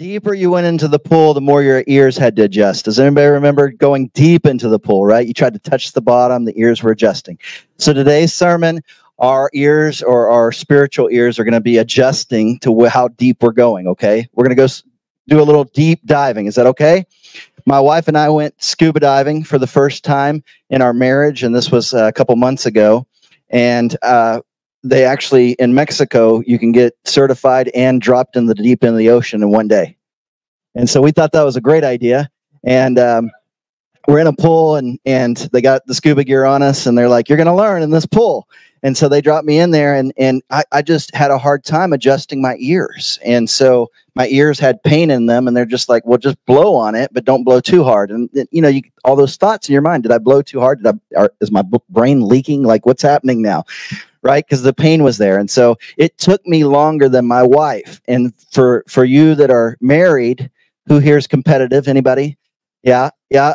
deeper you went into the pool, the more your ears had to adjust. Does anybody remember going deep into the pool, right? You tried to touch the bottom, the ears were adjusting. So today's sermon, our ears or our spiritual ears are going to be adjusting to how deep we're going, okay? We're going to go do a little deep diving. Is that okay? My wife and I went scuba diving for the first time in our marriage, and this was a couple months ago. And uh, they actually in Mexico you can get certified and dropped in the deep end of the ocean in one day. And so we thought that was a great idea. And um, we're in a pool and and they got the scuba gear on us and they're like, You're gonna learn in this pool. And so they dropped me in there and and I, I just had a hard time adjusting my ears. And so my ears had pain in them and they're just like, well, just blow on it, but don't blow too hard. And you know, you all those thoughts in your mind, did I blow too hard? Did I, are, is my brain leaking? Like what's happening now? Right? Because the pain was there. And so it took me longer than my wife. And for for you that are married who here is competitive? Anybody? Yeah yeah.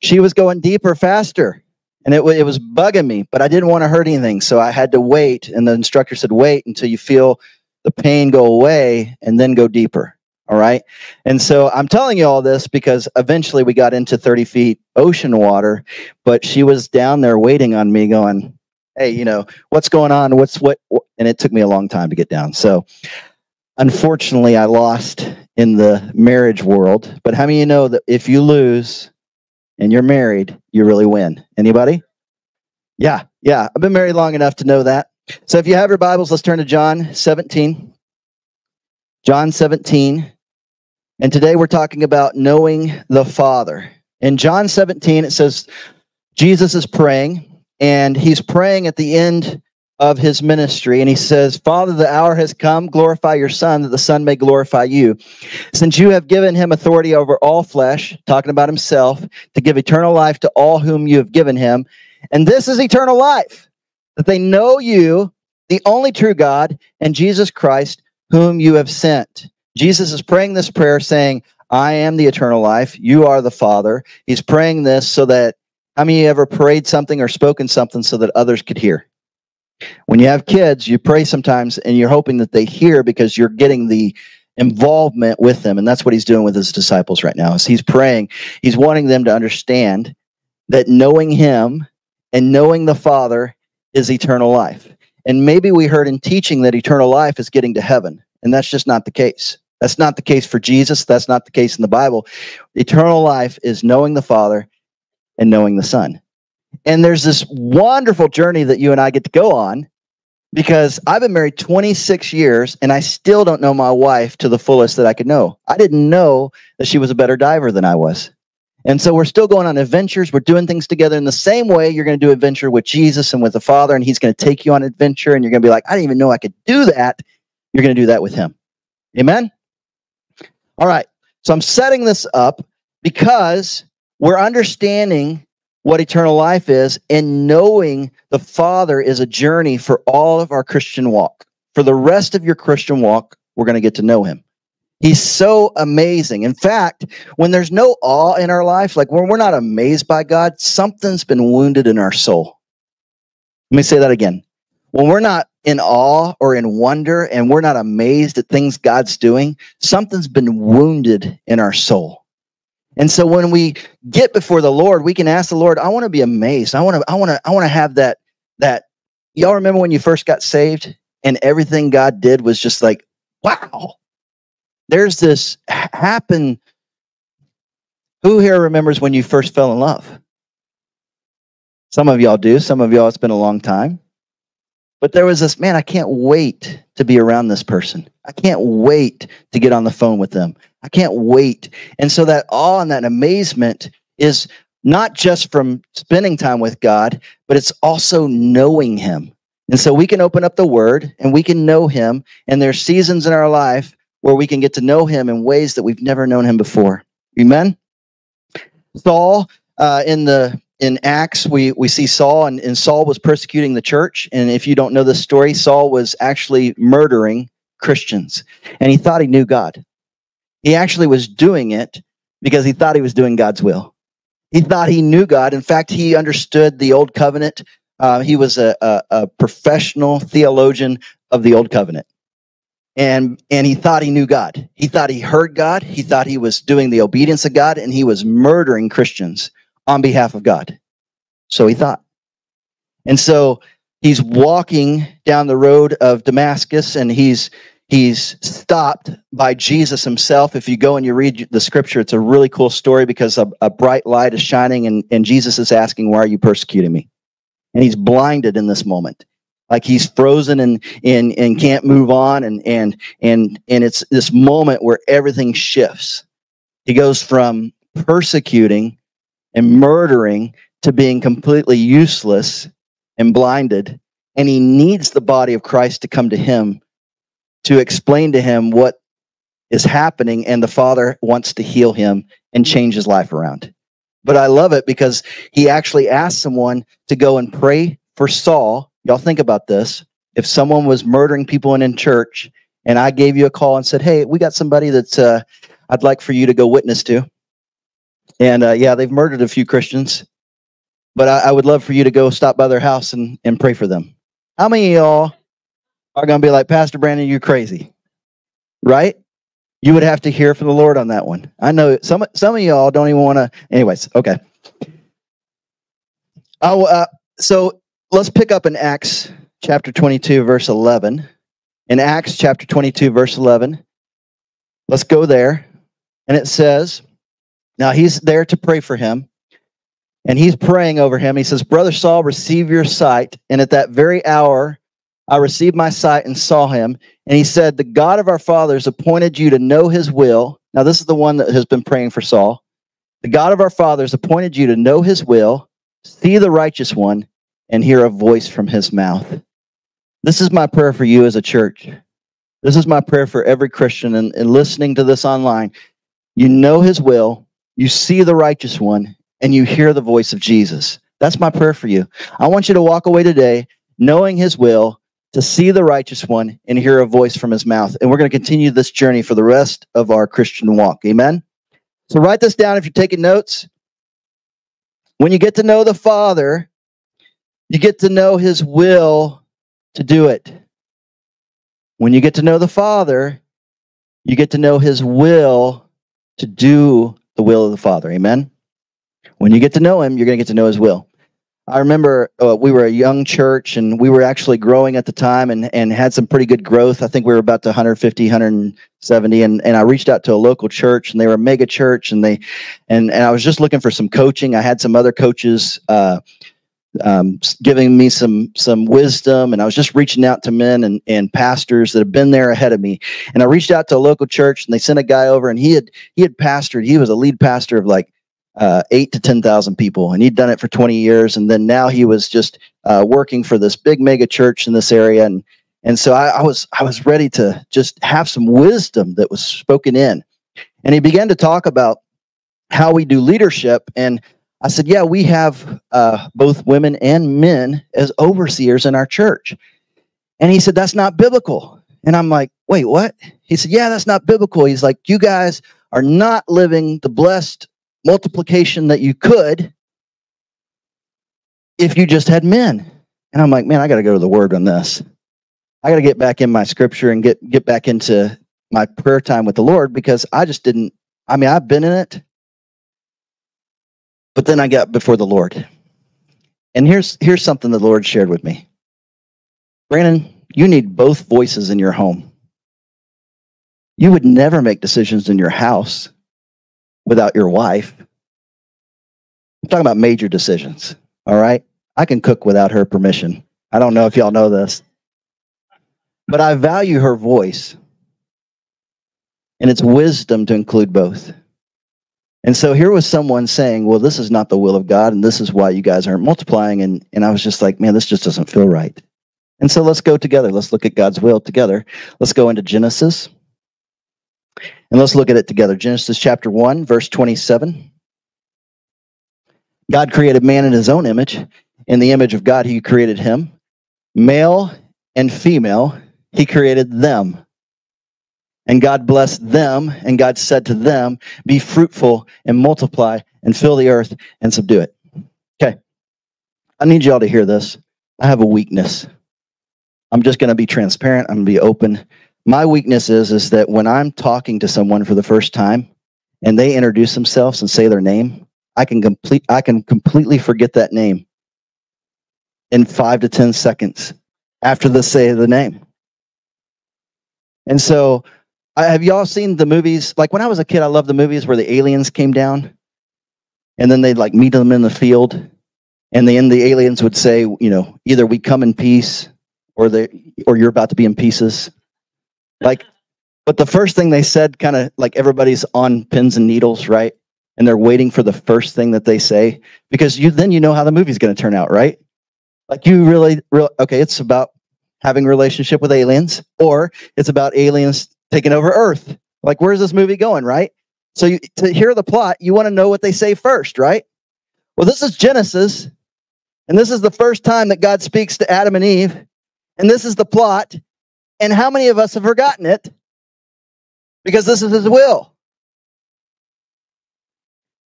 She was going deeper faster. And it, it was bugging me but i didn't want to hurt anything. So i had to wait. And the instructor said wait until you feel the pain go away and then go deeper. All right? And so i'm telling you all this because eventually we got into 30 feet ocean water but she was down there waiting on me going hey, you know, what's going on? What's what? And it took me a long time to get down. So, unfortunately, I lost in the marriage world. But how many of you know that if you lose and you're married, you really win? Anybody? Yeah, yeah. I've been married long enough to know that. So, if you have your Bibles, let's turn to John 17. John 17. And today we're talking about knowing the Father. In John 17, it says, Jesus is praying and he's praying at the end of his ministry and he says father the hour has come. Glorify your son that the son may glorify you. Since you have given him authority over all flesh talking about himself to give eternal life to all whom you have given him. And this is eternal life that they know you the only true god and jesus christ whom you have sent. Jesus is praying this prayer saying i am the eternal life. You are the father. He's praying this so that how many ever prayed something or spoken something so that others could hear? When you have kids, you pray sometimes and you're hoping that they hear because you're getting the involvement with them. And that's what he's doing with his disciples right now. Is he's praying, he's wanting them to understand that knowing him and knowing the Father is eternal life. And maybe we heard in teaching that eternal life is getting to heaven, and that's just not the case. That's not the case for Jesus. That's not the case in the Bible. Eternal life is knowing the Father and knowing the Son. And there's this wonderful journey that you and I get to go on because I've been married 26 years and I still don't know my wife to the fullest that I could know. I didn't know that she was a better diver than I was. And so we're still going on adventures. We're doing things together in the same way you're going to do adventure with Jesus and with the Father, and He's going to take you on adventure, and you're going to be like, I didn't even know I could do that. You're going to do that with Him. Amen? All right. So I'm setting this up because we're understanding what eternal life is and knowing the Father is a journey for all of our Christian walk. For the rest of your Christian walk, we're going to get to know Him. He's so amazing. In fact, when there's no awe in our life, like when we're not amazed by God, something's been wounded in our soul. Let me say that again. When we're not in awe or in wonder and we're not amazed at things God's doing, something's been wounded in our soul. And so when we get before the Lord, we can ask the Lord, I want to be amazed. I want to, I want to, I want to have that, that y'all remember when you first got saved and everything God did was just like, wow. There's this happen. Who here remembers when you first fell in love? Some of y'all do. Some of y'all, it's been a long time. But there was this man, I can't wait to be around this person. I can't wait to get on the phone with them. I can't wait. And so that awe and that amazement is not just from spending time with God, but it's also knowing Him. And so we can open up the Word and we can know Him. And there's seasons in our life where we can get to know Him in ways that we've never known Him before. Amen. Saul uh, in the in Acts, we, we see Saul, and, and Saul was persecuting the church. And if you don't know the story, Saul was actually murdering Christians, and he thought he knew God. He actually was doing it because he thought he was doing God's will. He thought he knew God. In fact, he understood the old covenant. Uh, he was a, a, a professional theologian of the old covenant. and and he thought he knew God. He thought he heard God. He thought he was doing the obedience of God, and he was murdering Christians on behalf of God. So he thought. And so he's walking down the road of Damascus, and he's he's stopped by Jesus himself. If you go and you read the scripture, it's a really cool story because a, a bright light is shining, and, and Jesus is asking, Why are you persecuting me? And he's blinded in this moment like he's frozen and and and can't move on and and and and it's this moment where everything shifts he goes from persecuting and murdering to being completely useless and blinded and he needs the body of Christ to come to him to explain to him what is happening and the father wants to heal him and change his life around but i love it because he actually asked someone to go and pray for Saul Y'all think about this. If someone was murdering people in, in church and I gave you a call and said, Hey, we got somebody that's uh, I'd like for you to go witness to. And uh, yeah, they've murdered a few Christians, but I, I, would love for you to go stop by their house and, and pray for them. How many y'all are going to be like, Pastor Brandon, you're crazy? Right? You would have to hear from the Lord on that one. I know some some of y'all don't even want to. Anyways, okay. Oh, uh, so let's pick up in Acts chapter 22, verse 11. In Acts chapter 22, verse 11, let's go there. And it says, now he's there to pray for him. And he's praying over him. He says, Brother Saul, receive your sight. And at that very hour, I received my sight and saw him. And he said, The God of our fathers appointed you to know his will. Now, this is the one that has been praying for Saul. The God of our fathers appointed you to know his will, see the righteous one, and hear a voice from his mouth. This is my prayer for you as a church. This is my prayer for every Christian and, and listening to this online. You know his will, you see the righteous one, and you hear the voice of Jesus. That's my prayer for you. I want you to walk away today knowing his will, to see the righteous one, and hear a voice from his mouth. And we're going to continue this journey for the rest of our Christian walk. Amen. So write this down if you're taking notes. When you get to know the Father, you get to know his will to do it. When you get to know the Father, you get to know his will to do the will of the Father. Amen. When you get to know him, you're going to get to know his will. I remember uh, we were a young church and we were actually growing at the time and, and had some pretty good growth. I think we were about to 150, 170. And, and I reached out to a local church and they were a mega church and they, and, and I was just looking for some coaching. I had some other coaches, uh, um, giving me some some wisdom and i was just reaching out to men and, and pastors that have been there ahead of me and i reached out to a local church and they sent a guy over and he had he had pastored he was a lead pastor of like uh, eight to ten thousand people and he'd done it for 20 years and then now he was just uh, working for this big mega church in this area and and so I, I was i was ready to just have some wisdom that was spoken in and he began to talk about how we do leadership and I said, Yeah, we have uh, both women and men as overseers in our church. And he said, That's not biblical. And I'm like, Wait, what? He said, Yeah, that's not biblical. He's like, You guys are not living the blessed multiplication that you could if you just had men. And I'm like, Man, I got to go to the word on this. I got to get back in my scripture and get get back into my prayer time with the Lord because I just didn't. I mean, I've been in it. But then I got before the Lord. And here's here's something the Lord shared with me. Brandon, you need both voices in your home. You would never make decisions in your house without your wife. I'm talking about major decisions. All right. I can cook without her permission. I don't know if y'all know this, but I value her voice and it's wisdom to include both. And so here was someone saying, well, this is not the will of God, and this is why you guys aren't multiplying. And, and I was just like, man, this just doesn't feel right. And so let's go together. Let's look at God's will together. Let's go into Genesis. And let's look at it together. Genesis chapter 1, verse 27. God created man in his own image. In the image of God, he created him. Male and female, he created them. And God blessed them, and God said to them, Be fruitful and multiply and fill the earth and subdue it. Okay. I need y'all to hear this. I have a weakness. I'm just going to be transparent. I'm going to be open. My weakness is is that when I'm talking to someone for the first time and they introduce themselves and say their name, I can complete I can completely forget that name in 5 to 10 seconds after they say the name. And so I, have y'all seen the movies? Like when I was a kid, I loved the movies where the aliens came down and then they'd like meet them in the field. And then the aliens would say, you know, either we come in peace or they or you're about to be in pieces. Like, but the first thing they said, kind of like everybody's on pins and needles, right? And they're waiting for the first thing that they say because you then you know how the movie's going to turn out, right? Like you really, really okay. It's about having a relationship with aliens, or it's about aliens taking over Earth. Like, where's this movie going, right? So you, to hear the plot, you want to know what they say first, right? Well, this is Genesis, and this is the first time that God speaks to Adam and Eve, and this is the plot. And how many of us have forgotten it? Because this is His will.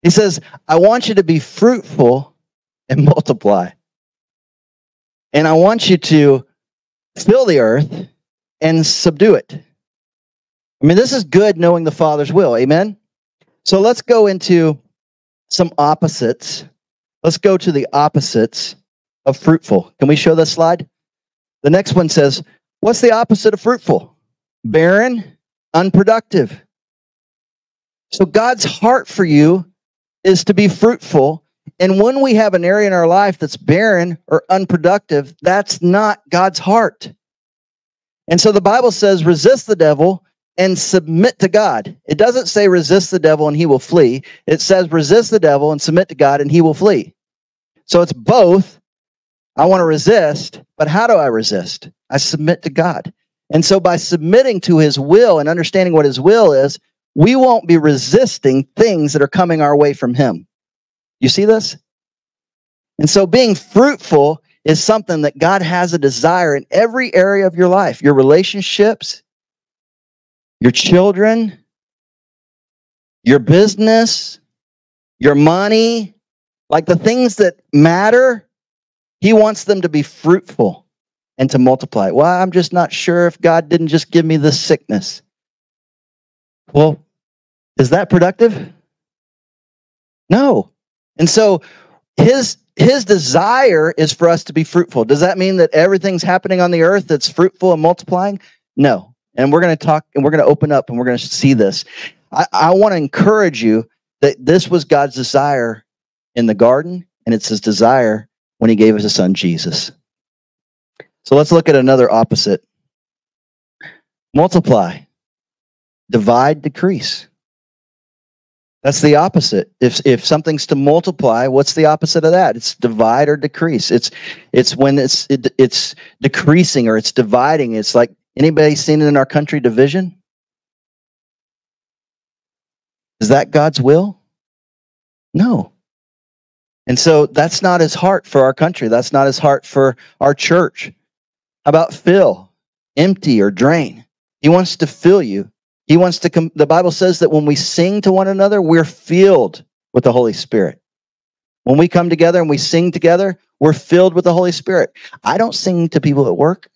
He says, I want you to be fruitful and multiply. And I want you to fill the earth and subdue it. I mean, this is good knowing the Father's will. Amen? So let's go into some opposites. Let's go to the opposites of fruitful. Can we show this slide? The next one says, What's the opposite of fruitful? Barren, unproductive. So God's heart for you is to be fruitful. And when we have an area in our life that's barren or unproductive, that's not God's heart. And so the Bible says, resist the devil and submit to God. It doesn't say resist the devil and he will flee. It says resist the devil and submit to God and he will flee. So it's both. I want to resist, but how do I resist? I submit to God. And so by submitting to his will and understanding what his will is, we won't be resisting things that are coming our way from him. You see this? And so being fruitful is something that God has a desire in every area of your life your relationships, your children, your business, your money, like the things that matter, he wants them to be fruitful and to multiply. Well, I'm just not sure if God didn't just give me this sickness. Well, is that productive? No. And so his his desire is for us to be fruitful. Does that mean that everything's happening on the earth that's fruitful and multiplying? No. And we're going to talk and we're going to open up and we're going to see this. I, I want to encourage you that this was God's desire in the garden, and it's his desire when he gave us a son, Jesus. So let's look at another opposite multiply, divide, decrease. That's the opposite. If if something's to multiply, what's the opposite of that? It's divide or decrease. It's it's when it's it, it's decreasing or it's dividing. It's like Anybody seen it in our country division? Is that God's will? No. And so that's not his heart for our country. That's not his heart for our church. How about fill, empty, or drain? He wants to fill you. He wants to come. The Bible says that when we sing to one another, we're filled with the Holy Spirit. When we come together and we sing together, we're filled with the Holy Spirit. I don't sing to people at work.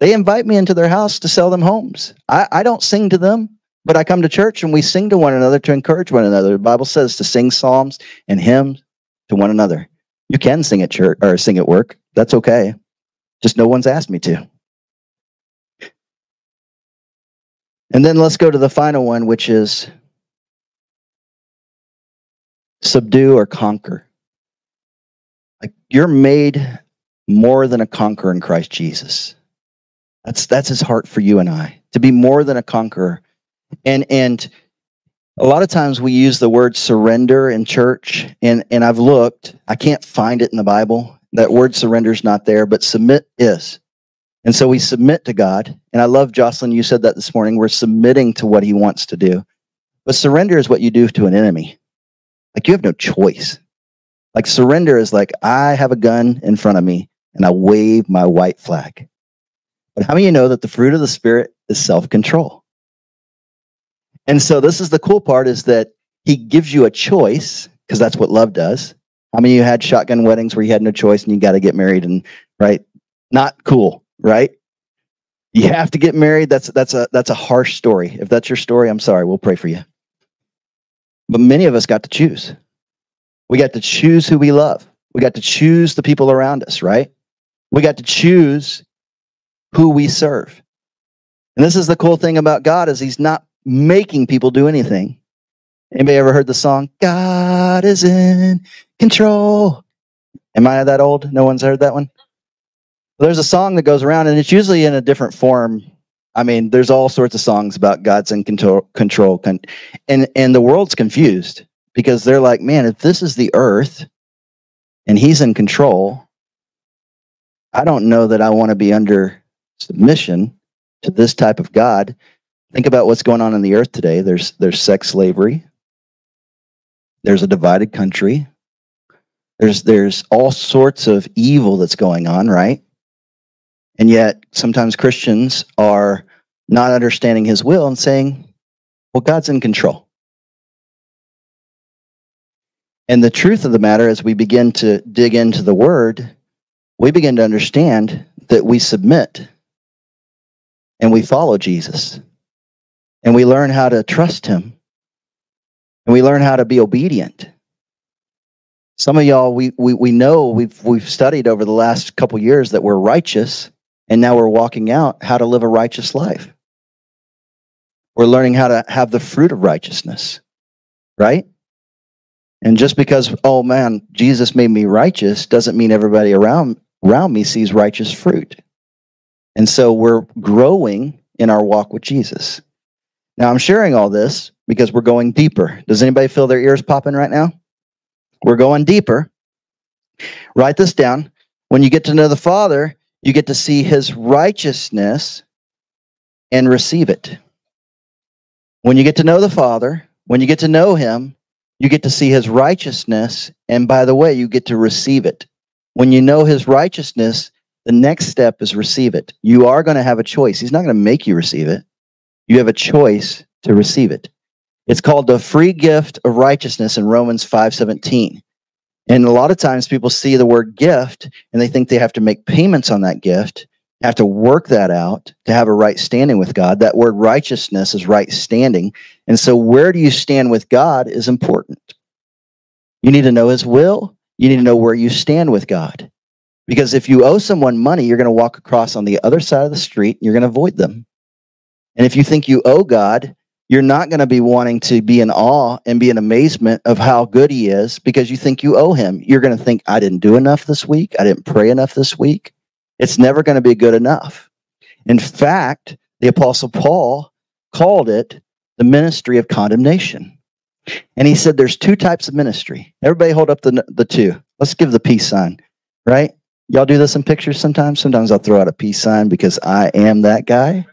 They invite me into their house to sell them homes. I, I don't sing to them, but I come to church and we sing to one another to encourage one another. The Bible says to sing psalms and hymns to one another. You can sing at church or sing at work. That's okay. Just no one's asked me to. And then let's go to the final one, which is subdue or conquer. Like you're made more than a conqueror in Christ Jesus. That's that's his heart for you and I to be more than a conqueror. And and a lot of times we use the word surrender in church and and I've looked, I can't find it in the Bible. That word surrender is not there, but submit is. And so we submit to God. And I love Jocelyn, you said that this morning. We're submitting to what he wants to do. But surrender is what you do to an enemy. Like you have no choice. Like surrender is like I have a gun in front of me and I wave my white flag. But how many of you know that the fruit of the Spirit is self control? And so this is the cool part is that he gives you a choice because that's what love does. How many of you had shotgun weddings where you had no choice and you got to get married and right? Not cool, right? You have to get married. That's that's a that's a harsh story. If that's your story, I'm sorry. We'll pray for you. But many of us got to choose. We got to choose who we love. We got to choose the people around us, right? We got to choose who we serve. And this is the cool thing about God is he's not making people do anything. Anybody ever heard the song God is in control? Am I that old? No one's heard that one? There's a song that goes around and it's usually in a different form. I mean, there's all sorts of songs about God's in control control and and the world's confused because they're like, man, if this is the earth and he's in control, I don't know that I want to be under submission to this type of God. Think about what's going on in the earth today. There's there's sex slavery. There's a divided country. There's there's all sorts of evil that's going on, right? And yet sometimes Christians are not understanding his will and saying, well, God's in control. And the truth of the matter, as we begin to dig into the word, we begin to understand that we submit and we follow Jesus and we learn how to trust him and we learn how to be obedient. Some of y'all, we, we, we know we've, we've studied over the last couple years that we're righteous and now we're walking out how to live a righteous life. We're learning how to have the fruit of righteousness, right? And just because, oh man, Jesus made me righteous doesn't mean everybody around around me sees righteous fruit. And so we're growing in our walk with Jesus. Now I'm sharing all this because we're going deeper. Does anybody feel their ears popping right now? We're going deeper. Write this down. When you get to know the Father, you get to see his righteousness and receive it. When you get to know the Father, when you get to know him, you get to see his righteousness. And by the way, you get to receive it. When you know his righteousness, the next step is receive it. You are going to have a choice. He's not going to make you receive it. You have a choice to receive it. It's called the free gift of righteousness in Romans 5:17. And a lot of times people see the word gift and they think they have to make payments on that gift, have to work that out to have a right standing with God. That word righteousness is right standing. And so where do you stand with God is important. You need to know his will. You need to know where you stand with God. Because if you owe someone money, you're going to walk across on the other side of the street, you're going to avoid them. And if you think you owe God, you're not going to be wanting to be in awe and be in amazement of how good he is because you think you owe him. You're going to think, I didn't do enough this week. I didn't pray enough this week. It's never going to be good enough. In fact, the Apostle Paul called it the ministry of condemnation. And he said there's two types of ministry. Everybody hold up the, the two. Let's give the peace sign, right? Y'all do this in pictures sometimes? Sometimes I'll throw out a peace sign because I am that guy.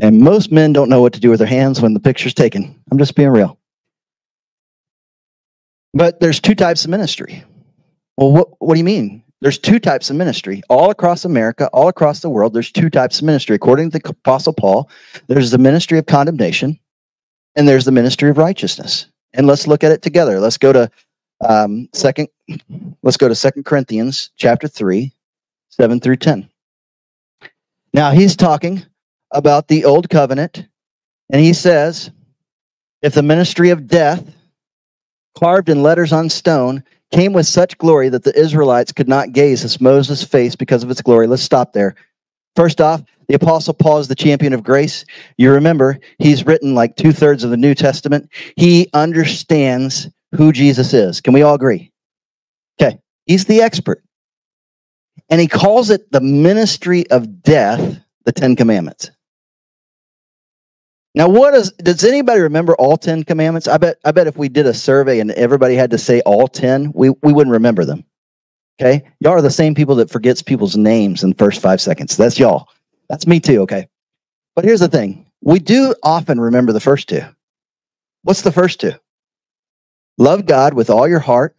And most men don't know what to do with their hands when the picture's taken. I'm just being real. But there's two types of ministry. Well, what, what do you mean? There's two types of ministry. All across America, all across the world, there's two types of ministry. According to the Apostle Paul, there's the ministry of condemnation and there's the ministry of righteousness. And let's look at it together. Let's go to um, second let's go to second corinthians chapter 3 7 through 10 now he's talking about the old covenant and he says if the ministry of death carved in letters on stone came with such glory that the israelites could not gaze at moses face because of its glory let's stop there first off the apostle paul is the champion of grace you remember he's written like two-thirds of the new testament he understands who Jesus is. Can we all agree? Okay. He's the expert. And he calls it the ministry of death, the Ten Commandments. Now, what is does anybody remember all 10 commandments? I bet I bet if we did a survey and everybody had to say all 10, we, we wouldn't remember them. Okay? Y'all are the same people that forgets people's names in the first five seconds. That's y'all. That's me too, okay? But here's the thing. We do often remember the first two. What's the first two? Love God with all your heart,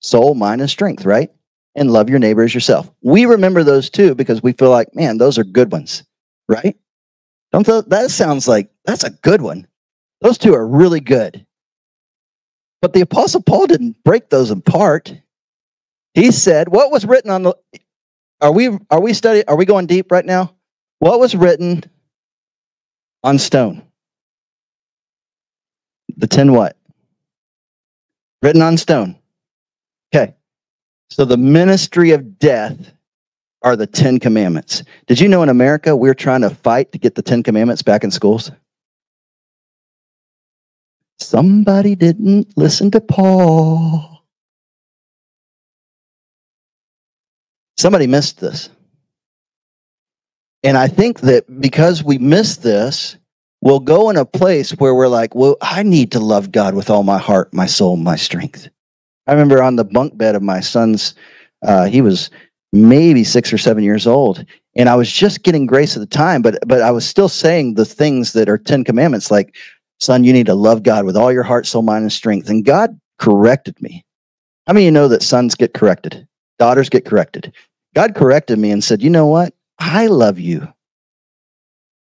soul, mind, and strength, right? And love your neighbor as yourself. We remember those two because we feel like, man, those are good ones, right? Don't th- that sounds like that's a good one. Those two are really good. But the apostle Paul didn't break those apart. He said, what was written on the are we are we studying are we going deep right now? What was written on stone? The 10 what? Written on stone. Okay. So the ministry of death are the 10 commandments. Did you know in America we're trying to fight to get the 10 commandments back in schools? Somebody didn't listen to Paul. Somebody missed this. And I think that because we missed this, we'll go in a place where we're like, well, I need to love God with all my heart, my soul, my strength. I remember on the bunk bed of my son's, uh, he was maybe six or seven years old. And I was just getting grace at the time, but but I was still saying the things that are Ten Commandments, like, son, you need to love God with all your heart, soul, mind, and strength. And God corrected me. How many of you know that sons get corrected? Daughters get corrected. God corrected me and said, you know what? I love you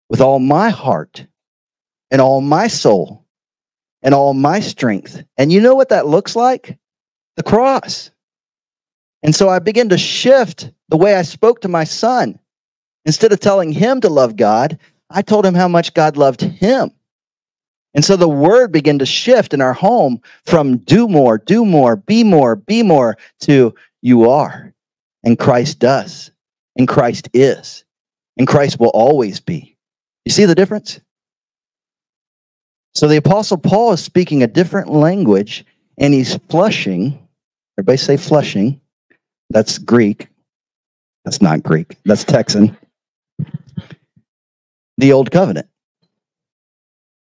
with all my heart and all my soul and all my strength. And you know what that looks like? The cross. And so I began to shift the way I spoke to my son. Instead of telling him to love God, I told him how much God loved him. And so the word began to shift in our home from do more, do more, be more, be more to you are. And Christ does. And Christ is. And Christ will always be. You see the difference? So the Apostle Paul is speaking a different language and he's flushing. Everybody say flushing that's Greek. That's not Greek. That's Texan. The Old Covenant.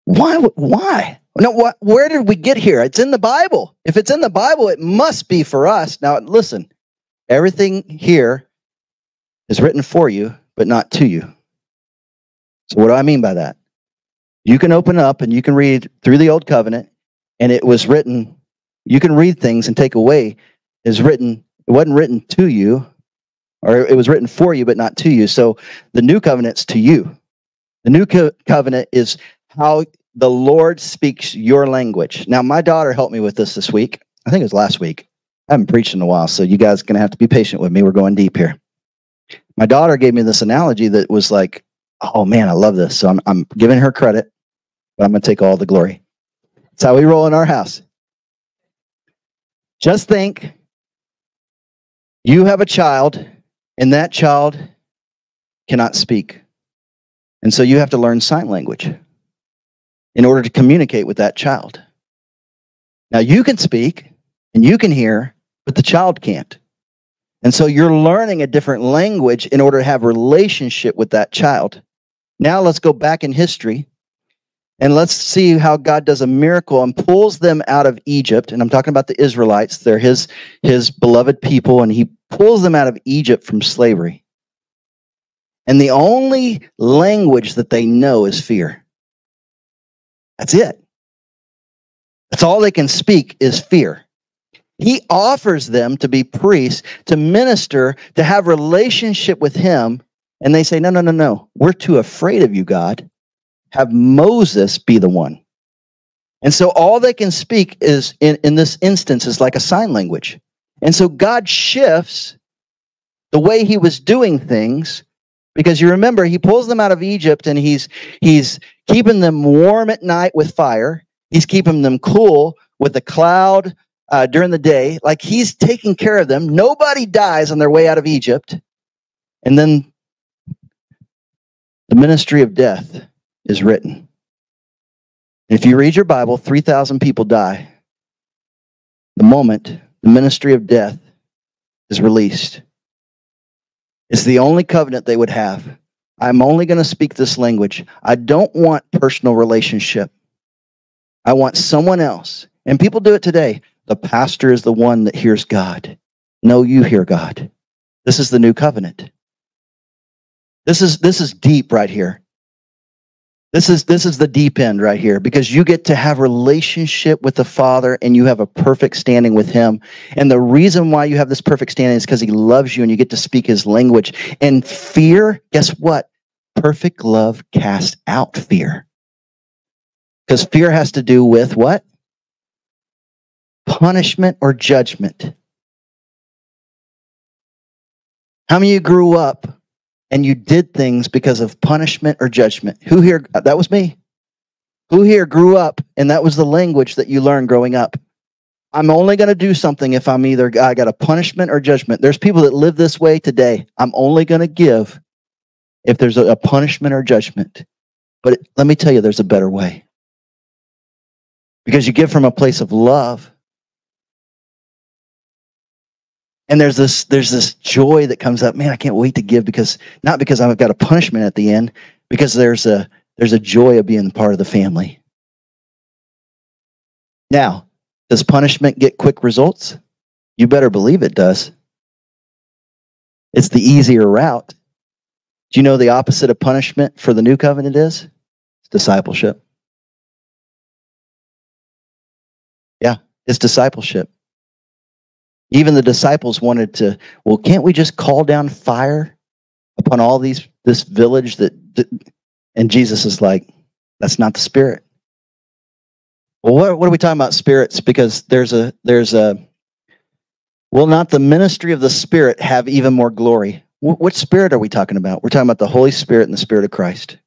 Why? Why? No, what, where did we get here? It's in the Bible. If it's in the Bible, it must be for us. Now, listen, everything here is written for you, but not to you. So, what do I mean by that? You can open up and you can read through the Old Covenant, and it was written, you can read things and take away, is written it wasn't written to you, or it was written for you, but not to you. So the new covenant's to you. The new co- covenant is how the Lord speaks your language. Now, my daughter helped me with this this week. I think it was last week. I haven't preached in a while, so you guys going to have to be patient with me. We're going deep here. My daughter gave me this analogy that was like, oh man, I love this. So I'm, I'm giving her credit, but I'm going to take all the glory. That's how we roll in our house. Just think you have a child, and that child cannot speak. And so you have to learn sign language in order to communicate with that child. Now you can speak and you can hear, but the child can't. And so you're learning a different language in order to have relationship with that child. Now let's go back in history and let's see how God does a miracle and pulls them out of Egypt. And I'm talking about the Israelites. They're his, his beloved people, and he pulls them out of Egypt from slavery. And the only language that they know is fear. That's it. That's all they can speak is fear. He offers them to be priests, to minister, to have relationship with him. And they say, no, no, no, no. We're too afraid of you, God have Moses be the one. And so all they can speak is in, in this instance is like a sign language. And so God shifts the way he was doing things because you remember he pulls them out of Egypt and he's he's keeping them warm at night with fire. He's keeping them cool with the cloud uh, during the day. Like he's taking care of them. Nobody dies on their way out of Egypt. And then the ministry of death is written. If you read your Bible, 3,000 people die. The moment the ministry of death is released, it's the only covenant they would have. I'm only going to speak this language. I don't want personal relationship. I want someone else. And people do it today. The pastor is the one that hears God. No, you hear God. This is the new covenant. This is this is deep right here. This is this is the deep end right here because you get to have relationship with the Father and you have a perfect standing with him. And the reason why you have this perfect standing is because he loves you and you get to speak his language. And fear, guess what? Perfect love casts out fear. Because fear has to do with what? Punishment or judgment. How many of you grew up and you did things because of punishment or judgment. Who here, that was me. Who here grew up and that was the language that you learned growing up? I'm only going to do something if I'm either I got a punishment or judgment. There's people that live this way today. I'm only going to give if there's a, punishment or judgment. But let me tell you, there's a better way. Because you give from a place of love. And there's this there's this joy that comes up. Man, I can't wait to give because not because I've got a punishment at the end, because there's a there's a joy of being part of the family. Now, does punishment get quick results? You better believe it does. It's the easier route. Do you know the opposite of punishment for the new covenant is? It's discipleship. Yeah, it's discipleship. Even the disciples wanted to, well, can't we just call down fire upon all these this village that, and Jesus is like, that's not the spirit. Well, what, what are we talking about spirits? Because there's a there's a will not the ministry of the Spirit have even more glory? What spirit are we talking about? We're talking about the Holy Spirit and the Spirit of Christ.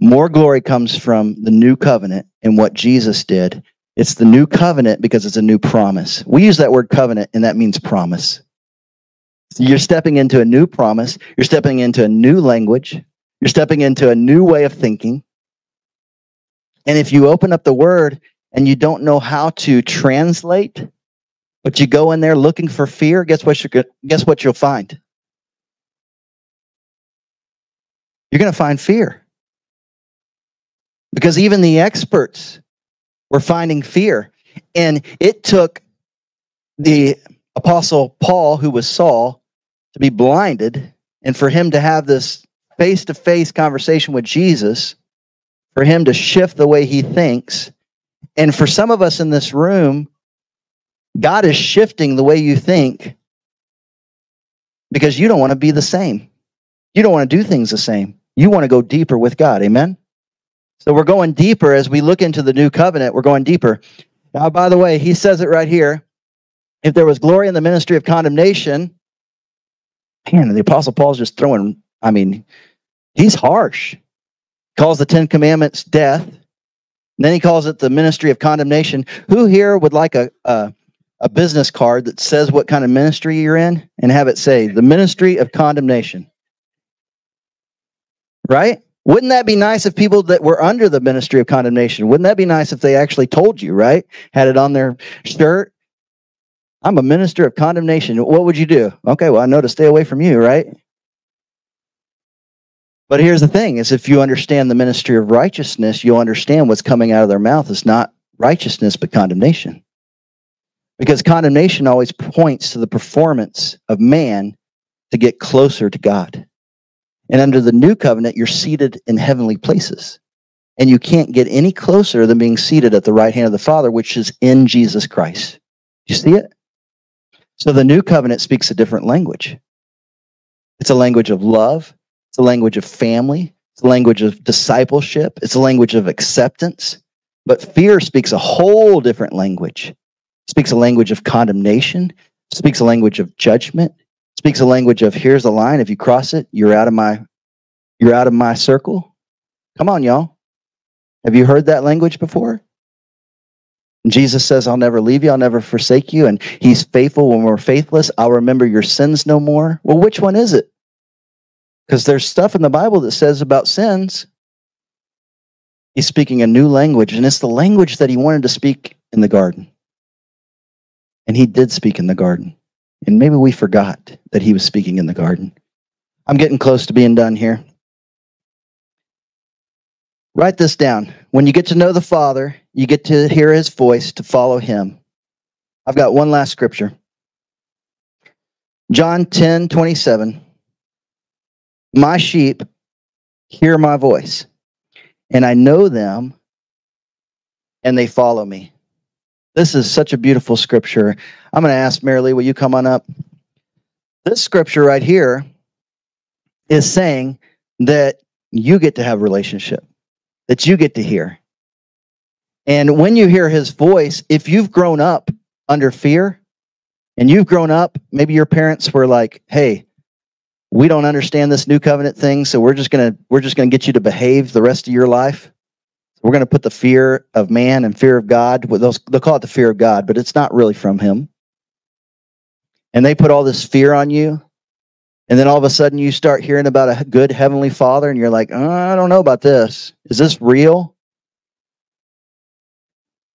More glory comes from the new covenant and what Jesus did. It's the new covenant because it's a new promise. We use that word covenant, and that means promise. So you're stepping into a new promise, you're stepping into a new language, you're stepping into a new way of thinking. And if you open up the word and you don't know how to translate, but you go in there looking for fear, guess what you guess what you'll find? You're going to find fear. Because even the experts were finding fear. And it took the apostle Paul, who was Saul, to be blinded and for him to have this face to face conversation with Jesus, for him to shift the way he thinks. And for some of us in this room, God is shifting the way you think because you don't want to be the same. You don't want to do things the same. You want to go deeper with God. Amen? So we're going deeper as we look into the new covenant. We're going deeper. Now, by the way, he says it right here. If there was glory in the ministry of condemnation, man, the Apostle Paul's just throwing, I mean, He's harsh. Calls the Ten Commandments death. And then he calls it the ministry of condemnation. Who here would like a, a, a business card that says what kind of ministry you're in and have it say the ministry of condemnation? Right? Wouldn't that be nice if people that were under the ministry of condemnation, wouldn't that be nice if they actually told you, right? Had it on their shirt. I'm a minister of condemnation. What would you do? Okay, well, I know to stay away from you, right? But here's the thing is if you understand the ministry of righteousness, you'll understand what's coming out of their mouth is not righteousness, but condemnation. Because condemnation always points to the performance of man to get closer to God. And under the new covenant, you're seated in heavenly places. And you can't get any closer than being seated at the right hand of the Father, which is in Jesus Christ. You see it? So the new covenant speaks a different language. It's a language of love, it's a language of family. It's a language of discipleship. It's a language of acceptance. But fear speaks a whole different language. It speaks a language of condemnation. Speaks a language of judgment. Speaks a language of here's the line. If you cross it, you're out of my you're out of my circle. Come on, y'all. Have you heard that language before? Jesus says, I'll never leave you, I'll never forsake you, and he's faithful when we're faithless. I'll remember your sins no more. Well, which one is it? Because there's stuff in the Bible that says about sins. He's speaking a new language, and it's the language that he wanted to speak in the garden. And he did speak in the garden. And maybe we forgot that he was speaking in the garden. I'm getting close to being done here. Write this down. When you get to know the Father, you get to hear his voice to follow him. I've got one last scripture. John 10 27. My sheep hear my voice, and I know them, and they follow me. This is such a beautiful scripture. I'm going to ask Mary Lee, will you come on up? This scripture right here is saying that you get to have a relationship, that you get to hear. And when you hear his voice, if you've grown up under fear and you've grown up, maybe your parents were like, hey, we don't understand this new covenant thing, so we're just gonna we're just gonna get you to behave the rest of your life. We're gonna put the fear of man and fear of God. They'll, they'll call it the fear of God, but it's not really from Him. And they put all this fear on you, and then all of a sudden you start hearing about a good heavenly Father, and you're like, oh, I don't know about this. Is this real?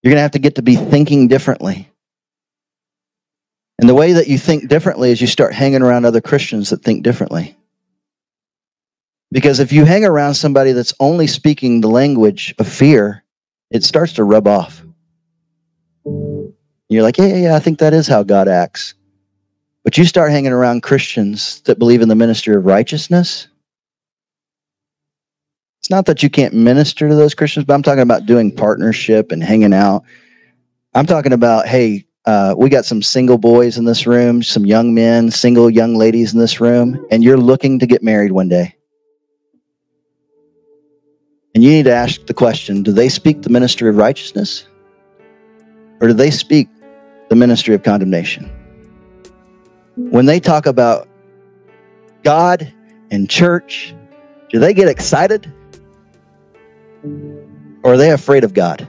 You're gonna have to get to be thinking differently. And the way that you think differently is you start hanging around other Christians that think differently. Because if you hang around somebody that's only speaking the language of fear, it starts to rub off. You're like, yeah, yeah, yeah, I think that is how God acts. But you start hanging around Christians that believe in the ministry of righteousness. It's not that you can't minister to those Christians, but I'm talking about doing partnership and hanging out. I'm talking about, hey, uh, we got some single boys in this room, some young men, single young ladies in this room, and you're looking to get married one day. And you need to ask the question do they speak the ministry of righteousness? Or do they speak the ministry of condemnation? When they talk about God and church, do they get excited? Or are they afraid of God?